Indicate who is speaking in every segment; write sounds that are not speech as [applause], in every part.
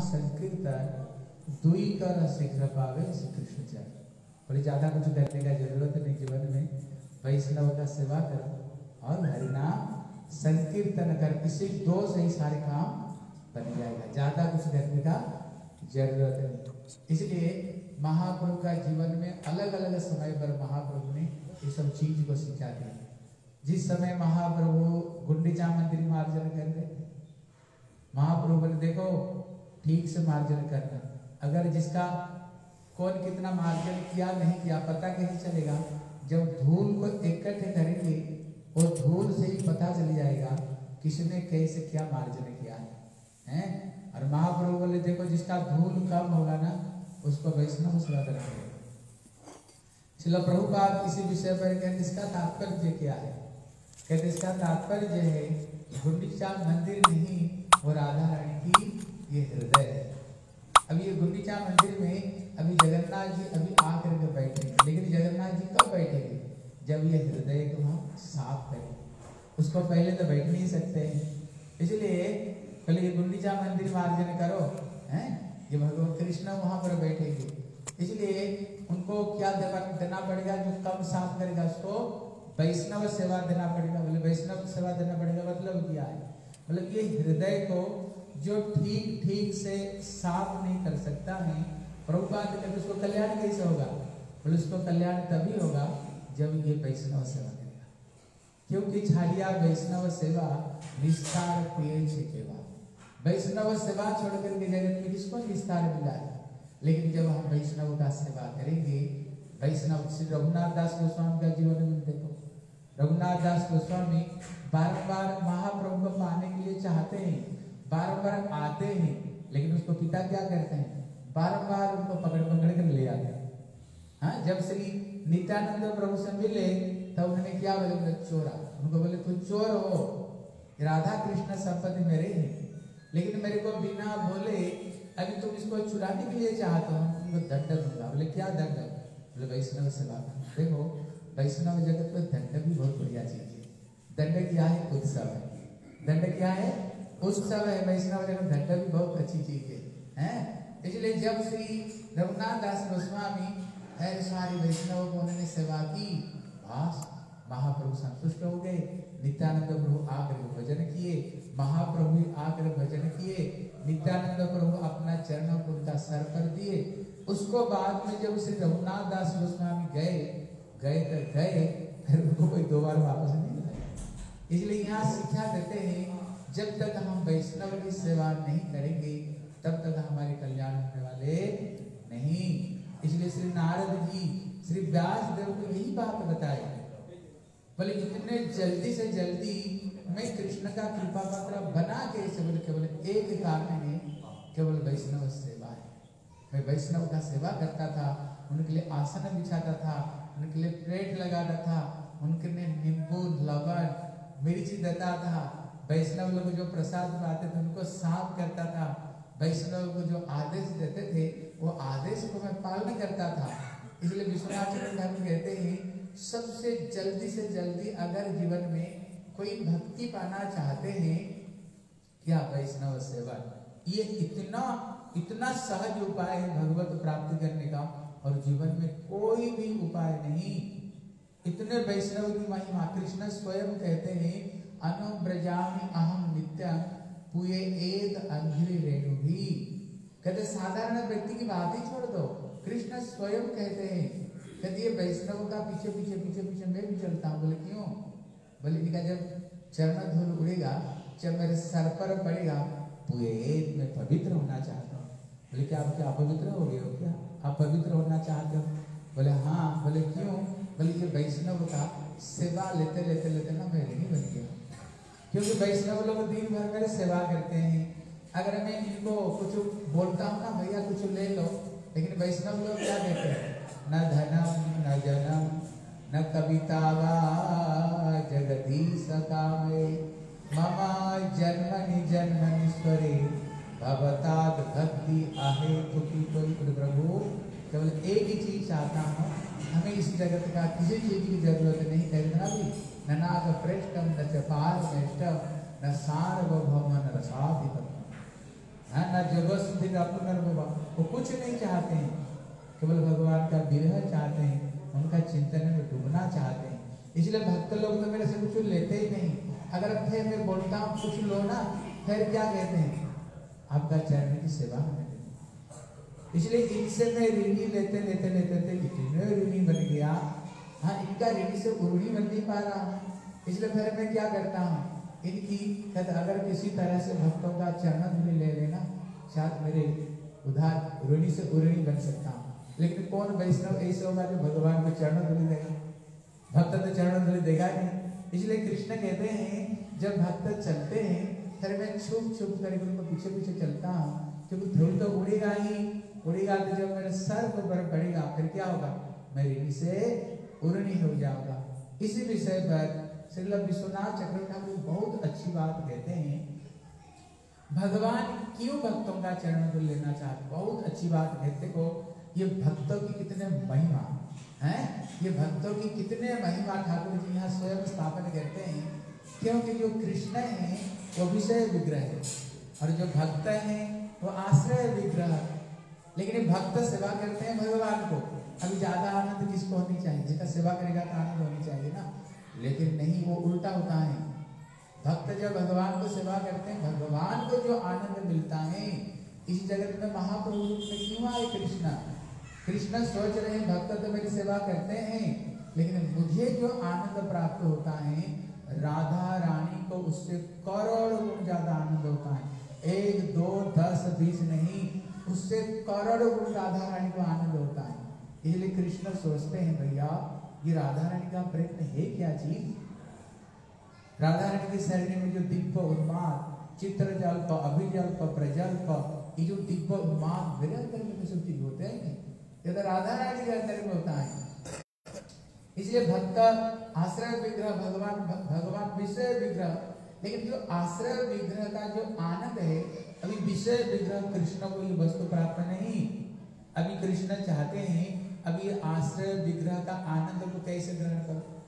Speaker 1: संकीर्तन दुई कर शीघ्र पावे श्री कृष्ण चरण बोले, ज़्यादा कुछ करने का ज़रूरत नहीं जीवन में। वैष्णव का सेवा करो और हरिनाम संकीर्तन कर इसी दो से ही सारे काम बन जाएगा। ज़्यादा कुछ करने का ज़रूरत नहीं। इसलिए महाप्रभु का जीवन में अलग अलग समय पर महाप्रभु ने ये सब चीज़ को सिखा दिया। जिस समय महाप्रभु गुंडीचा मंदिर मार्जन कर रहे थे, महाप्रभु बोले, देखो ठीक से मार्जन करना। अगर जिसका कौन कितना मार्जन किया नहीं किया, पता कैसे चलेगा? जब धूल को इकट्ठे करेंगे वो धूल से ही पता चल जाएगा किसने कैसे क्या मार्जन किया है। हैं? और महाप्रभु बोले, देखो, जिसका धूल कम होगा ना, उसको वैष्णव सेवा चलो शिला प्रभुपाद इसी विषय पर कहते इसका तात्पर्य क्या है? कहते, इसका तात्पर्य है गुंडीचा मंदिर नहीं और राधा रानी की ये हृदय है। अभी ये गुंडीचा मंदिर में अभी जगन्नाथ जी अभी आकर के बैठे लेकिन जगन्नाथ जी कब बैठेंगे? जब ये हृदय को हम साफ़ करें। उसको पहले तो बैठ नहीं सकते हैं। इसलिए पहले ये गुंडीचा मंदिर मार्जन करो, हैं? ये भगवान कृष्ण वहाँ पर बैठेंगे। इसलिए उनको क्या देना पड़ेगा? जो कम साफ़ करेगा उसको वैष्णव सेवा देना पड़ेगा। बोले, वैष्णव सेवा देना पड़ेगा मतलब क्या है? मतलब ये हृदय को जो ठीक ठीक से साफ़ नहीं कर सकता है, प्रभुपाद कहते उसको कल्याण कैसे होगा? बोले, उसको कल्याण तभी होगा जब ये वैष्णव सेवा करेगा। क्योंकि छाड़िया वैष्णव सेवा निस्तार प्रिय वैष्णव सेवा छोड़ करके जगत में किसको निस्तार मिला है? लेकिन जब हम वैष्णव का सेवा करेंगे, वैष्णव, श्री रघुनाथ दास गोस्वामी का जीवन में देखो। रघुनाथ दास गोस्वामी बारंबार महाप्रभु को पाने के लिए चाहते हैं, बारंबार आते हैं, लेकिन उसको पिता क्या करते हैं? बारंबार उनको पकड़ पकड़ कर ले आते हैं। हाँ जब श्री नित्यानंद प्रभु से मिले, तब उन्होंने क्या बोले? बोले, चोरा। उनको बोले, तू चोर हो। राधा कृष्ण संपत्ति मेरे हैं। लेकिन मेरे को बिना बोले अभी तुम इसको चुराने के लिए चाहते हो? तुमको दंड दूँगा। बोले, क्या दंड? बोले, वैष्णव सेवा देखो वैष्णव जगत में दंड भी बहुत बढ़िया चीज़ है। दंड क्या है उत्सव है दंड क्या है उत्सव है। वैष्णव जगत दंड भी बहुत अच्छी चीज़ है, हैं? इसलिए जब श्री रघुनाथ दास गोस्वामी है सारी वैष्णव को उन्होंने सेवा की। बस, महाप्रभु संतुष्ट हो गए। नित्यानंद प्रभु आकर भजन किए। महाप्रभु आकर भजन किए। नित्यानंद प्रभु अपना चरण को सर पर दिए। उसको बाद में जब श्री रघुनाथ दास गोस्वामी गए गए तो गए, फिर उनको कोई दोबारा वापस नहीं इसलिए यहाँ शिक्षा देते हैं, जब तक हम वैष्णव की सेवा नहीं करेंगे, तब तक हमारे कल्याण होने वाले नहीं। इसलिए श्री नारद जी, श्री व्यास देव को यही बात बताए। बोले जितने जल्दी से जल्दी मैं कृष्ण का कृपा पात्र बना के बोले, केवल एक कारण है, केवल वैष्णव सेवा है। मैं वैष्णव का सेवा करता था, उनके लिए आसन बिछाता था, उनके लिए प्लेट लगाता था, उनके लिए नींबू, लवण मिर्ची देता था वैष्णव लोग जो प्रसाद पाते थे, उनको साफ़ करता था। वैष्णव को जो आदेश देते थे, वो आदेश को मैं पालन करता था। इसलिए विश्वनाथ कहते हैं, सबसे जल्दी से जल्दी अगर जीवन में कोई भक्ति पाना चाहते हैं, क्या वैष्णव सेवा? ये इतना इतना सहज उपाय है भगवत प्राप्ति करने का, और जीवन में कोई भी उपाय नहीं। इतने वैष्णव की महिमा कृष्ण स्वयं कहते हैं अनुब्रजामि अहम नित्यम पुए एक अंधेरे रेणु भी कहते, साधारण व्यक्ति की बात ही छोड़ दो। कृष्ण स्वयं कहते हैं। कहते, ये वैष्णव का पीछे पीछे पीछे पीछे मैं भी चलता हूँ। बोले, क्यों? बोले, इनका जब चरण धूल उड़ेगा, जब मेरे सर पर पड़ेगा पूरे मैं पवित्र होना चाहता हूँ। बोले, क्या आप क्या अपवित्र हो गए हो क्या? आप पवित्र होना चाहते हो? बोले हाँ। बोले, क्यों? बोले, ये वैष्णव का सेवा लेते लेते लेते ना मैं नहीं बन गया। क्योंकि वैष्णव लोग दिन भर मेरे सेवा करते हैं। अगर मैं इनको कुछ बोलता हूँ ना, भैया कुछ ले लो। लेकिन वैष्णव लोग क्या देते हैं? न धनम, न जनम, न कविता जगदीश कामे ममा जन्मनि जन्मनि स्वरे, भवताद भक्ति आहे तुकी कोई प्रभु। केवल एक ही चीज़ चाहता हूँ हमें इस जगत का किसी चीज़ की ज़रूरत नहीं खरीदना भी। न नाग पृष्ठम न चपार मेष्टम न सार्वभौम, न रसाधिपति हाँ ना जगह सिद्धि का पुनर्भवा। वो कुछ नहीं चाहते हैं। केवल भगवान का विरह चाहते हैं। उनका चिंतन में डूबना चाहते हैं। इसलिए भक्त लोग तो मेरे से कुछ लेते ही नहीं। अगर फिर मैं बोलता हूँ, कुछ लो ना, फिर क्या कहते हैं? आपका चरण की सेवा हमें इसलिए इनसे मैं ऋणी लेते लेते लेते थे इतने ऋणी बन गया। हाँ इनका ऋणी से उर्णी बन नहीं पा रहा। इसलिए फिर मैं क्या करता हूँ? इनकी अगर किसी तरह से भक्तों का चरण धूलि ले लेना, शायद मेरे उधार ऋणी से उर्णी बन सकता हूँ। लेकिन कौन वैष्णव, ऐसे होगा जो भगवान को चरण धूलि देगा? भक्त तो चरण धूलि देगा नहीं। इसलिए कृष्ण कहते हैं, जब भक्त चलते हैं, फिर मैं छुप छुप करके उनको पीछे पीछे चलता हूँ। क्योंकि धूल तो उड़ेगा ही। उड़ेगा तो जब मेरे सर पर बर्फ़ पड़ेगा, फिर क्या होगा? मैं ऋणी से उर्णी हो जाऊँगा इसी विषय पर श्रील विश्वनाथ चक्रवर्ती ठाकुर बहुत अच्छी बात कहते हैं। भगवान क्यों भक्तों का चरण को लेना चाहते बहुत अच्छी बात कहते को ये भक्तों की कितने महिमा, हैं? ये भक्तों की कितने महिमा ठाकुर जी यहाँ स्वयं स्थापन करते हैं। क्योंकि जो कृष्ण है, वो विषय विग्रह है। और जो भक्त है, वो आश्रय विग्रह लेकिन भक्त सेवा करते हैं भगवान को। अभी ज़्यादा आनंद किसको होनी चाहिए? जिसका सेवा करेगा तो आनंद होनी चाहिए ना। लेकिन नहीं, वो उल्टा होता है। भक्त जब भगवान को सेवा करते हैं, भगवान को जो आनंद मिलता है, इस जगत में महाप्रभु रूप में क्यों आए कृष्ण? कृष्ण सोच रहे हैं, भक्त तो मेरी सेवा करते हैं, लेकिन मुझे जो आनंद प्राप्त होता है, राधा रानी को उससे करोड़ों गुण ज़्यादा आनंद होता है। एक, दो, दस, बीस नहीं उससे करोड़ों गुण राधा रानी को आनंद होता है। इसलिए कृष्ण सोचते हैं, भैया, ये राधा रानी का प्रयत्न है क्या चीज़ राधा रानी के शरीर में जो दिव्य उन्माद चित्र जल्प अभिजल्प प्रजल्प ये जो दिव्य उन्माद मेरे अंदर में तो सब चीज़ होते हैं ये तो राधा रानी के अंदर में होता है। इसलिए भक्त आश्रय विग्रह, भगवान भगवान विषय विग्रह, लेकिन जो आश्रय विग्रह का जो आनंद है अभी विषय विग्रह कृष्ण को ये वस्तु प्राप्त नहीं। अभी कृष्ण चाहते हैं, अभी आश्रय विग्रह का आनंद को कैसे ग्रहण करो?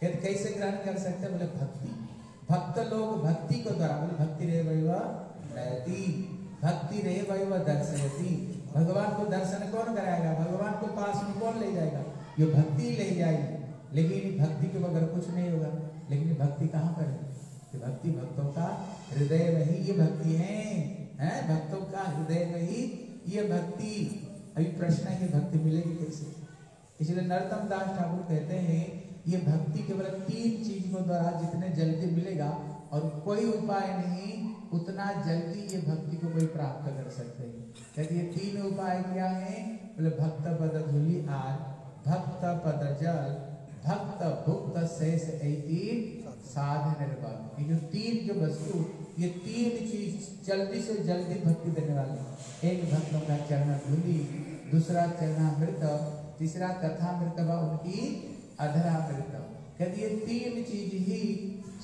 Speaker 1: कहते कैसे ग्रहण कर सकते बोले, भक्ति। भक्त लोग भक्ति को द्वारा, बोले, भक्ति रहे वही भक्ति रहे वैव दर्शयती। भगवान को दर्शन कौन कराएगा? भगवान को पास में कौन ले जाएगा? ये भक्ति ले जाएगी। लेकिन भक्ति के बगैर कुछ नहीं होगा। लेकिन भक्ति कहाँ पर है भक्ति भक्तों का हृदय में ही ये भक्ति है, हैं? भक्तों का हृदय में ही ये भक्ति। अभी प्रश्न है कि भक्ति मिलेगी कैसे? इसलिए नरोत्तम दास ठाकुर कहते हैं, ये भक्ति केवल तीन चीज़ को द्वारा जितने जल्दी मिलेगा और कोई उपाय नहीं, उतना जल्दी ये भक्ति को कोई प्राप्त कर सकते हैं। कहते ये तीन उपाय क्या है? बोले, भक्त पद धुली आर, भक्त पद जल, भक्त भुक्त शेष तीन साधन निर्भर ये जो तीन जो वस्तु, ये तीन चीज़ जल्दी से जल्दी भक्ति देने वाले एक भक्तों का चरण धुली दूसरा चरणामृत, तीसरा कथामृत व उनकी अधरामृत। कहती ये तीन चीज़ ही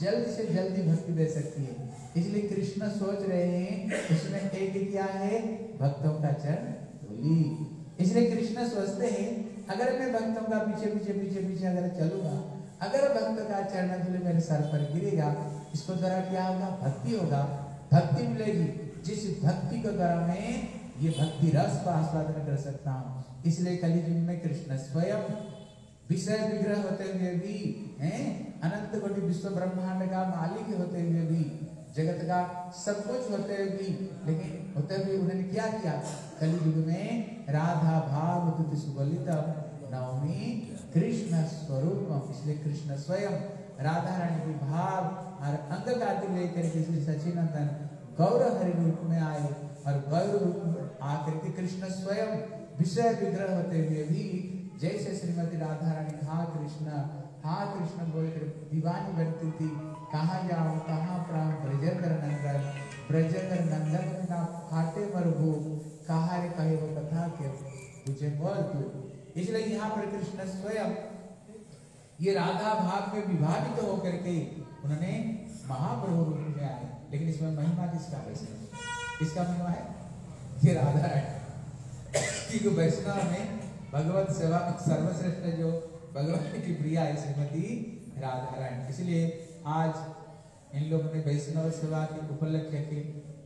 Speaker 1: जल्द से जल्दी भक्ति दे सकती है। इसलिए कृष्ण सोच रहे हैं इसमें एक क्या है? भक्तों का चरण धूली इसलिए कृष्ण सोचते हैं, अगर मैं भक्तों का पीछे पीछे पीछे पीछे अगर चलूँगा अगर भक्त का चरण धूलि मेरे सर पर गिरेगा, इसको द्वारा क्या होगा? भक्ति होगा। भक्ति मिलेगी। जिस भक्ति को द्वारा मैं ये भक्ति रस को आस्वादन कर सकता हूँ। इसलिए कलयुग में कृष्ण स्वयं विषय विग्रह होते हुए भी, हैं? अनंत कोटि विश्व ब्रह्मांड का मालिक होते हुए भी, जगत का सब कुछ होते हुए भी, लेकिन होते हुए उन्होंने क्या किया? कलयुग में राधा भाव सुबलित नवमी कृष्ण स्वरूप इसलिए कृष्ण स्वयं राधा रानी के भाव और अंग गाती लेकर के श्री सचिनंदन गौर हरि रूप में आए और गौर रूप में आकर के कृष्ण स्वयं विषय विग्रह होते हुए भी जैसे श्रीमती राधा रानी हाँ कृष्ण हाँ कृष्ण बोलकर दीवानी बनती थी। कहाँ जाओ कहाँ प्राण? ब्रजकर नंदन ब्रजकर नंदन ना फाटे मरभू कहा रे कहे वो कथा के? तुझे बोल तू इसलिए यहाँ पर कृष्ण स्वयं ये राधा भाव में विभाजित तो होकर के उन्होंने महाप्रभु रूप में आए। लेकिन इसमें महिमा किसका वैसे इसका महिमा है? ये राधा रानी क्योंकि वैष्णव में भगवत सेवा सर्वश्रेष्ठ जो भगवान की प्रिया है, श्रीमती राधा रानी इसलिए आज इन लोगों ने वैष्णव सेवा के उपलक्ष्य के,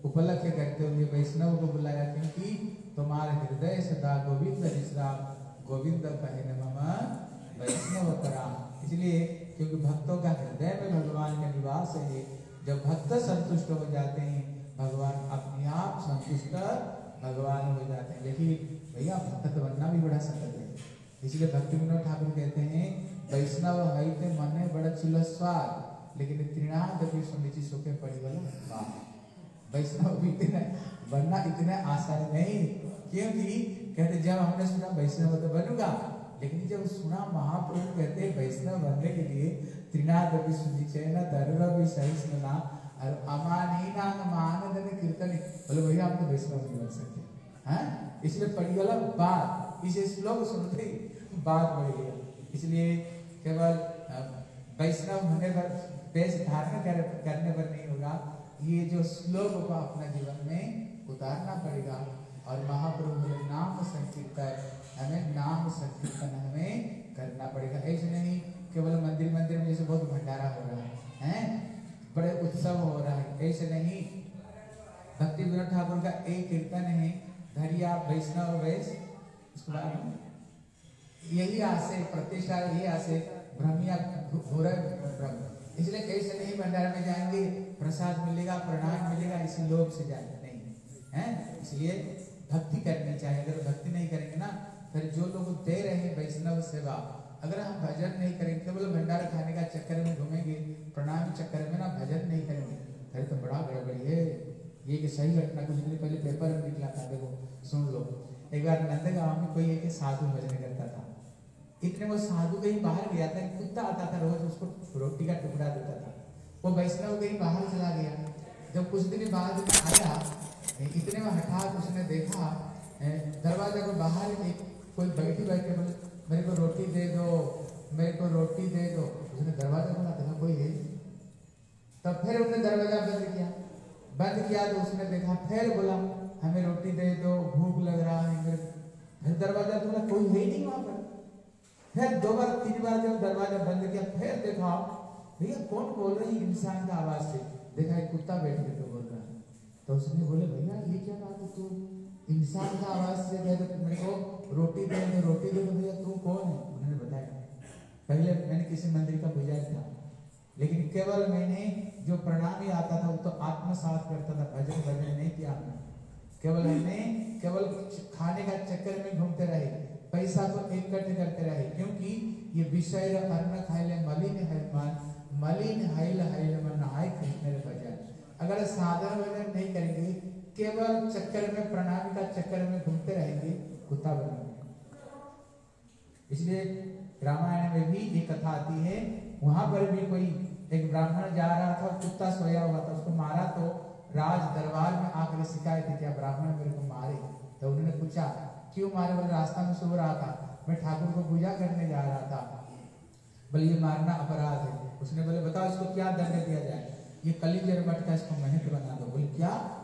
Speaker 1: उपलक्ष्य करते हुए वैष्णव को बुलाया, क्योंकि तुम्हारे हृदय सदा गोविंद विश्राम गोविंद कहे मम वैष्णव करा इसलिए क्योंकि भक्तों का हृदय में भगवान का निवास है, जब भक्त संतुष्ट हो जाते हैं, भगवान अपने आप संतुष्ट भगवान हो जाते हैं। लेकिन भैया, भक्त बनना भी बड़ा संकट है। इसलिए भक्ति विनोद ठाकुर कहते हैं, वैष्णव हईते मने बड़ा चिलस्वाद लेकिन त्रिनाथ भी सुनिचि सुखे पड़ी वाला वैष्णव भी इतने, बनना इतने आसान नहीं, क्योंकि कहते, जब हमने सुना वैष्णव तो बनूँगा। लेकिन जब सुना महाप्रभु कहते वैष्णव बनने के लिए त्रिनाथ भी सुनी चैन दरुरा भी सही सुना और अमानीना मानदन कीर्तन। बोले, भैया हम तो वैष्णव नहीं बन सकते। हैं? इसलिए पड़ी वाला बात, इसे श्लोक सुनते बात बढ़ गया। इसलिए केवल वैष्णव होने पर वेश धारण करने पर नहीं होगा। ये जो श्लोक को अपना जीवन में उतारना पड़ेगा। और महाप्रभु बोले नाम संकीर्तन हमें नाम संकीर्तन हमें करना पड़ेगा ऐसे नहीं केवल मंदिर मंदिर में जैसे बहुत भंडारा हो रहा है हैं बड़े उत्सव हो रहा है ऐसे नहीं भक्ति विनोद ठाकुर का एक कीर्तन है धरिया वैष्णव वैश उसके बाद यही आसे प्रतिष्ठा यही आसे ब्रह्मिया घोर ब्रह्म इसलिए कैसे नहीं भंडारा में जाएँगे प्रसाद मिलेगा प्रणाम मिलेगा इसी लोग से जाएँगे नहीं है इसलिए भक्ति करनी चाहिए। अगर भक्ति नहीं करेंगे ना, फिर जो लोग दे रहे हैं वैष्णव सेवा, अगर हम भजन नहीं करेंगे, केवल भंडारा खाने का चक्कर में घूमेंगे, प्रणाम चक्कर में ना भजन नहीं करेंगे, फिर तो बड़ा गड़बड़ी है। ये कि सही घटना कुछ दिन पहले पेपर में निकला था, देखो, सुन लो। एक बार नंदगांव में कोई एक साधु भजन करता था। इतने वो साधु कहीं बाहर गया था, कुत्ता आता था रोज, उसको रोटी का टुकड़ा देता था। वो वैष्णव कहीं बाहर चला गया। जब कुछ दिन बाद आया इतने में हठात उसने देखा दरवाज़ा को बाहर एक कोई बैठी बैठे बोले, मेरे को रोटी दे दो, मेरे को रोटी दे दो। उसने दरवाज़ा खोला, देखा कोई है तब फिर उसने दरवाज़ा बंद किया। बंद किया तो उसने देखा, फिर बोला, हमें रोटी दे दो, भूख लग रहा है फिर दरवाज़ा खोला, कोई है नहीं वहाँ पर। फिर दो बार, तीन बार जब दरवाज़ा बंद किया, फिर देखा, भैया, कौन बोल रही इंसान का आवाज़ से? देखा, एक कुत्ता बैठ के तो तो उसने बोले, भैया, ये क्या बात है? तू इंसान का आवाज़ से कह दे मेरे को रोटी दे दे, रोटी दे दो, भैया तू कौन है? उन्होंने बताया। पहले मैंने किसी मंदिर का पुजारी था, लेकिन केवल मैंने जो प्रणामी आता था, वो तो आत्मसात करता था भजन भजन नहीं किया केवल हमने, केवल खाने का चक्कर में घूमते रहे, पैसा को इकट्ठे करते रहे, क्योंकि ये विषय अन्न खाइले मलिन है मलिन हाइल हाइल मन हाय कृष्ण अगर साधन भजन नहीं करेंगे, केवल चक्कर में, प्रणामी का चक्कर में घूमते रहेंगे, कुत्ता बनेंगे। इसलिए रामायण में भी एक कथा आती है, वहाँ पर भी कोई एक ब्राह्मण जा रहा था, कुत्ता सोया हुआ था, उसको मारा तो राज दरबार में आकर शिकायत थी क्या, ब्राह्मण मेरे को मारे। तो उन्होंने पूछा, क्यों मारे? बोले, रास्ता में सो रहा था, मैं ठाकुर को पूजा करने जा रहा था। बोले, ये मारना अपराध है। उसने बोले, बताओ इसको क्या दंड दिया जाए? ये कलिजर मठ का इसको महंत बना दो। बोले, क्या?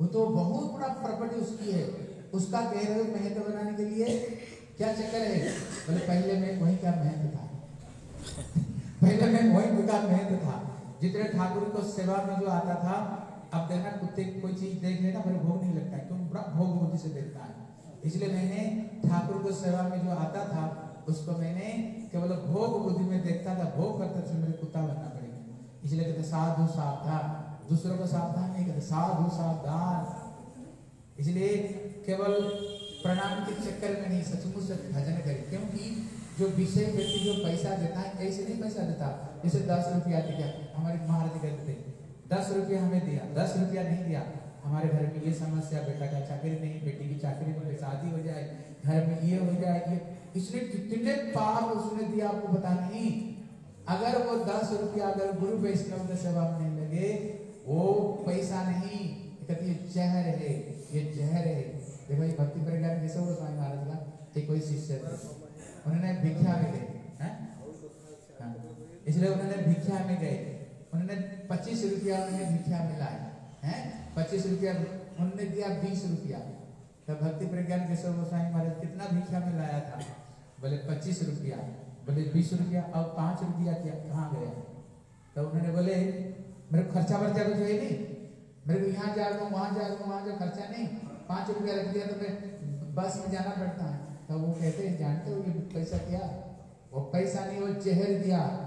Speaker 1: वो तो बहुत बड़ा प्रॉपर्टी उसकी है। उसका कह रहे हो महंत बनाने के लिए? क्या चक्कर है? बोले, पहले मैं वही का महंत था। [laughs] पहले मैं वही का महंत था। जितने ठाकुर को सेवा में जो आता था, अब देखना कुत्ते कोई चीज़ देख लेना फिर भोग नहीं लगता क्यों? बड़ा भोग बुद्धि से देखता है। इसलिए मैंने ठाकुर को सेवा में जो आता था, उसको मैंने केवल भोग बुद्धि में देखता था, भोग करते थे, मेरे कुत्ता बनना इसलिए कहते साधु सावधान। दूसरों को सावधान नहीं कहते साधु सावधान। इसलिए केवल प्रणाम के चक्कर में नहीं, सचमुच से भजन करें। क्योंकि जो विषय व्यक्ति जो पैसा देता है, ऐसे नहीं पैसा देता। जैसे दस रुपया दिया, हमारे महाराज कहते दस रुपया हमें दिया, दस रुपया नहीं दिया। हमारे घर में ये समस्या, बेटा का चाकरी नहीं, बेटी की चाकरी में शादी हो जाए, घर में ये हो जाए, ये। इसने कितने पाप उसने दिया आपको बता नहीं। अगर वो दस रुपया अगर गुरु वैष्णव के सेवा में लगे, वो पैसा नहीं। कहती जहर है, ये जहर है। देखो ये भक्ति परिवार में कैसे हुआ स्वामी महाराज का? कि कोई शिष्य थे उन्होंने भिक्षा में गए हाँ। इसलिए उन्होंने भिक्षा में गए। उन्होंने पच्चीस रुपया उन्होंने भिक्षा में लाए, हैं? पच्चीस रुपया, उन्होंने दिया बीस रुपया। तब भक्ति प्रज्ञान केशव गोस्वामी महाराज? कितना भिक्षा में लाया था? बोले, पच्चीस रुपया। बोले, बीस रुपया, अब पाँच रुपया क्या, कहाँ गया? तो उन्होंने बोले, मेरे खर्चा वर्चा कुछ है नहीं। मेरे को यहाँ जा रहा हूँ, वहाँ जा रहा हूँ, वहाँ जा खर्चा नहीं। पाँच रुपया रख दिया तो मैं बस में जाना पड़ता है। तो वो कहते हैं, जानते हो ये पैसा क्या? वो पैसा नहीं, वो जहर दिया।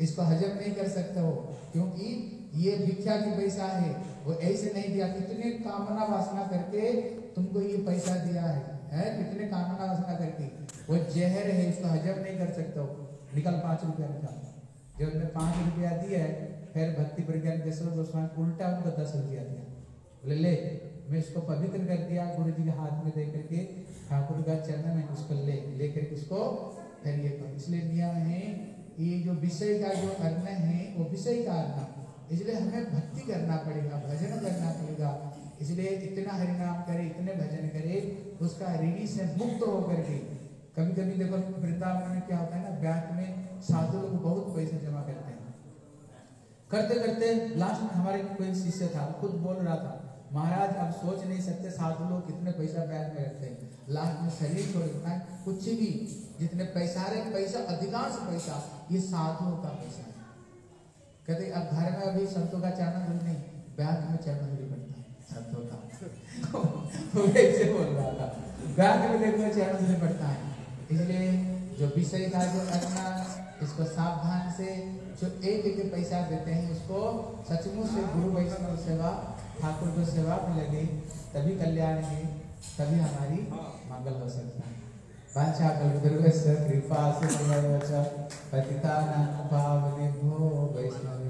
Speaker 1: इसको हजम नहीं कर सकते हो, क्योंकि ये भिक्षा की पैसा है। वो ऐसे नहीं दिया कितने कामना वासना करके तुमको ये पैसा दिया है। है? कितने कामना वासना करके? वो जहर है इसको हजम नहीं कर सकते निकल पाँच रुपया निकाल। जब उन्हें पाँच रुपया दिया है फिर भक्ति प्रज्ञान केशव गोस्वामी उल्टा उनको दस रुपया दिया। बोले, ले, मैं इसको पवित्र कर दिया गुरु जी के हाथ में दे करके ठाकुर का चरण में उसको ले, लेकर के उसको फिर ये करो। इसलिए नियम है, ये जो विषय का जो अन्न है, वो विषय का अन्न। इसलिए हमें भक्ति करना पड़ेगा, भजन करना पड़ेगा इसलिए इतना हरिनाम करे, इतने भजन करे, उसका ऋणी से मुक्त होकर के। कभी कभी देखो वृंदावन में क्या होता है ना बैंक में साधु लोग बहुत पैसे जमा करते हैं। करते करते लास्ट में हमारे कोई शिष्य था खुद बोल रहा था, महाराज अब सोच नहीं सकते साधु लोग कितने पैसा बैंक में रखते हैं। लास्ट में शरीर छोड़ देता है, कुछ भी, जितने पैसा रहे, पैसा, अधिकांश पैसा, ये साधुओं का पैसा है। कहते, अब घर में अभी संतों का चरण नहीं बैंक में चरण धुली पड़ता है। था चरण धुली पड़ता है इसलिए जो विषय का जो करना इसको सावधान से जो एक एक पैसा देते हैं, उसको सचमुच से गुरु वैष्णव सेवा, ठाकुर को सेवा में लगे तभी कल्याण है तभी हमारी मंगल हो सकता है। वाचा कल्पद्रव्यस्य कृपा से पतितानां पावनेभ्यो वैष्णवेभ्यो नमो